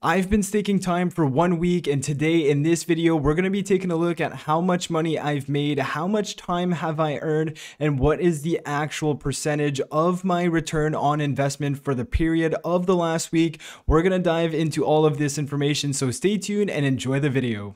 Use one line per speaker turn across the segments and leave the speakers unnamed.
I've been staking time for one week and today in this video we're going to be taking a look at how much money I've made, how much time have I earned, and what is the actual percentage of my return on investment for the period of the last week. We're going to dive into all of this information so stay tuned and enjoy the video.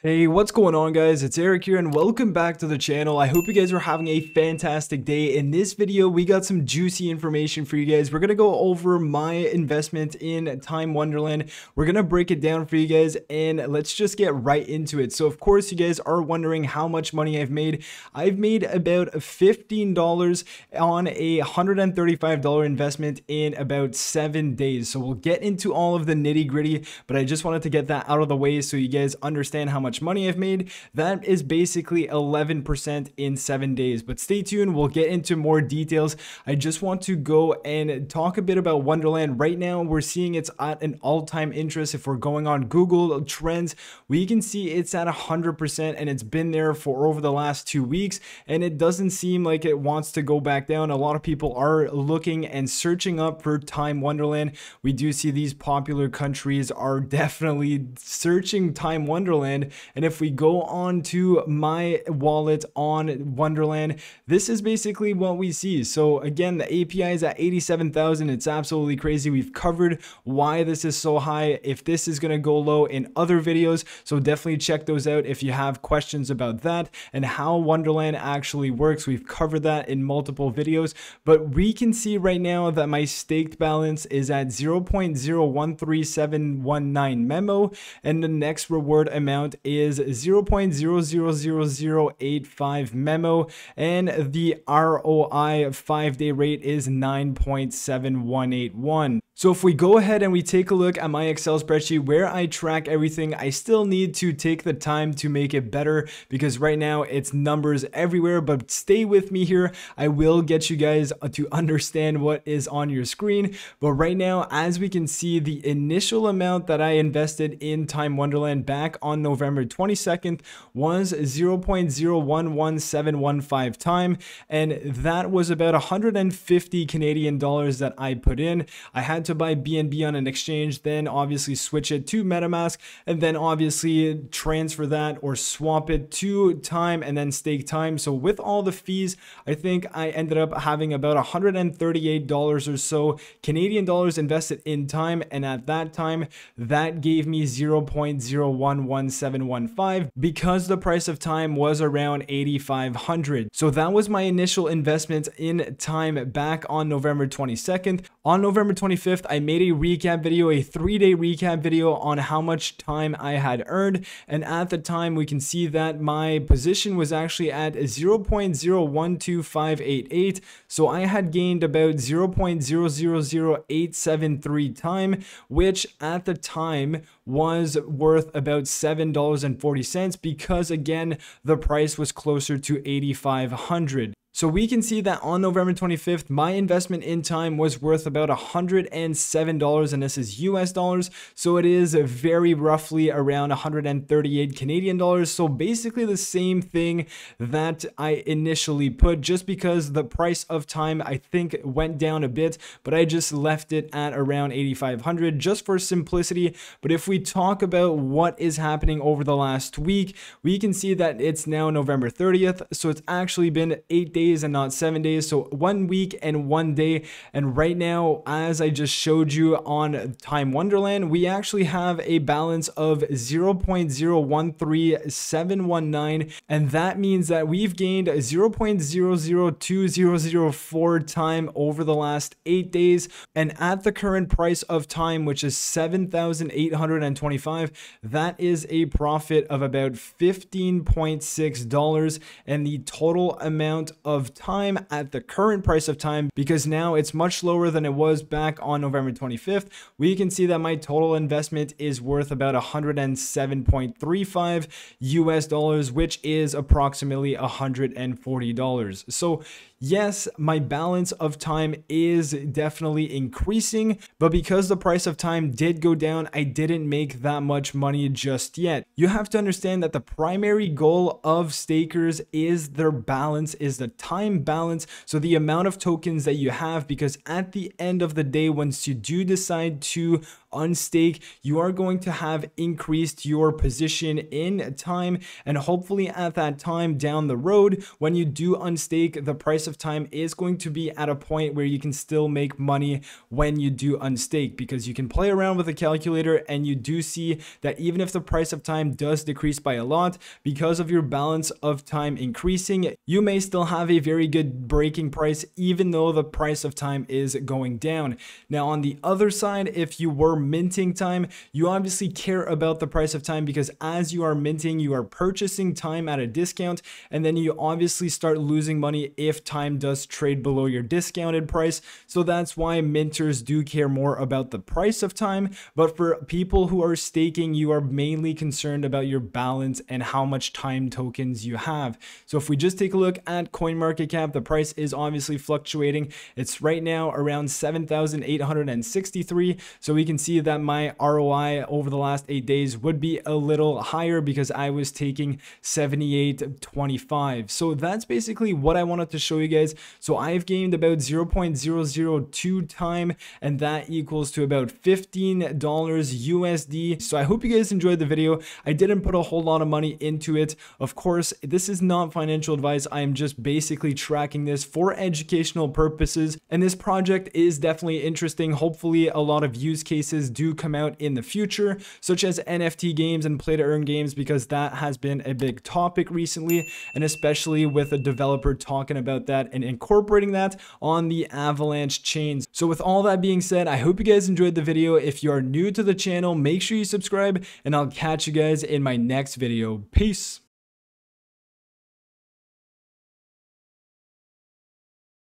Hey, what's going on guys? It's Eric here and welcome back to the channel. I hope you guys are having a fantastic day. In this video, we got some juicy information for you guys. We're going to go over my investment in Time Wonderland. We're going to break it down for you guys and let's just get right into it. So of course, you guys are wondering how much money I've made. I've made about $15 on a $135 investment in about seven days. So we'll get into all of the nitty gritty, but I just wanted to get that out of the way so you guys understand how much much money I've made. That is basically 11% in seven days. But stay tuned, we'll get into more details. I just want to go and talk a bit about Wonderland. Right now, we're seeing it's at an all-time interest. If we're going on Google Trends, we can see it's at 100% and it's been there for over the last two weeks. And it doesn't seem like it wants to go back down. A lot of people are looking and searching up for Time Wonderland. We do see these popular countries are definitely searching Time Wonderland and if we go on to my wallet on Wonderland, this is basically what we see. So again, the APY is at 87,000. It's absolutely crazy. We've covered why this is so high, if this is going to go low in other videos. So definitely check those out if you have questions about that and how Wonderland actually works. We've covered that in multiple videos, but we can see right now that my staked balance is at 0.013719 memo and the next reward amount is 0.000085 memo and the ROI 5 day rate is 9.7181. So if we go ahead and we take a look at my Excel spreadsheet where I track everything, I still need to take the time to make it better because right now it's numbers everywhere, but stay with me here. I will get you guys to understand what is on your screen. But right now, as we can see, the initial amount that I invested in Time Wonderland back on November 22nd was 0.011715 time. And that was about 150 Canadian dollars that I put in. I had to buy BNB on an exchange, then obviously switch it to MetaMask, and then obviously transfer that or swap it to time and then stake time. So with all the fees, I think I ended up having about $138 or so Canadian dollars invested in time. And at that time, that gave me 0.011715 because the price of time was around 8,500. So that was my initial investment in time back on November 22nd. On November 25th, 5th, I made a recap video, a three day recap video on how much time I had earned. And at the time, we can see that my position was actually at 0.012588. So I had gained about 0.000873 time, which at the time was worth about $7.40 because again, the price was closer to 8,500. So we can see that on November 25th, my investment in time was worth about $107 and this is US dollars. So it is very roughly around 138 Canadian dollars. So basically the same thing that I initially put just because the price of time I think went down a bit, but I just left it at around 8,500 just for simplicity. But if we talk about what is happening over the last week, we can see that it's now November 30th. So it's actually been eight days days and not seven days. So one week and one day. And right now, as I just showed you on Time Wonderland, we actually have a balance of 0.013719. And that means that we've gained 0.002004 time over the last eight days. And at the current price of time, which is 7,825, that is a profit of about $15.6. And the total amount of of time at the current price of time because now it's much lower than it was back on November 25th. We can see that my total investment is worth about 107.35 US dollars, which is approximately $140. So yes, my balance of time is definitely increasing, but because the price of time did go down, I didn't make that much money just yet. You have to understand that the primary goal of stakers is their balance, is the time balance. So the amount of tokens that you have, because at the end of the day, once you do decide to unstake, you are going to have increased your position in time. And hopefully at that time down the road, when you do unstake, the price of time is going to be at a point where you can still make money when you do unstake because you can play around with a calculator and you do see that even if the price of time does decrease by a lot, because of your balance of time increasing, you may still have a very good breaking price even though the price of time is going down. Now on the other side, if you were minting time, you obviously care about the price of time because as you are minting, you are purchasing time at a discount, and then you obviously start losing money if time does trade below your discounted price. So that's why minters do care more about the price of time. But for people who are staking, you are mainly concerned about your balance and how much time tokens you have. So if we just take a look at CoinMarketCap, the price is obviously fluctuating. It's right now around 7,863. So we can see see that my ROI over the last eight days would be a little higher because I was taking 78.25. So that's basically what I wanted to show you guys. So I've gained about 0.002 time and that equals to about $15 USD. So I hope you guys enjoyed the video. I didn't put a whole lot of money into it. Of course, this is not financial advice. I am just basically tracking this for educational purposes. And this project is definitely interesting. Hopefully a lot of use cases do come out in the future, such as NFT games and play to earn games, because that has been a big topic recently, and especially with a developer talking about that and incorporating that on the Avalanche chains. So with all that being said, I hope you guys enjoyed the video. If you are new to the channel, make sure you subscribe, and I'll catch you guys in my next video. Peace.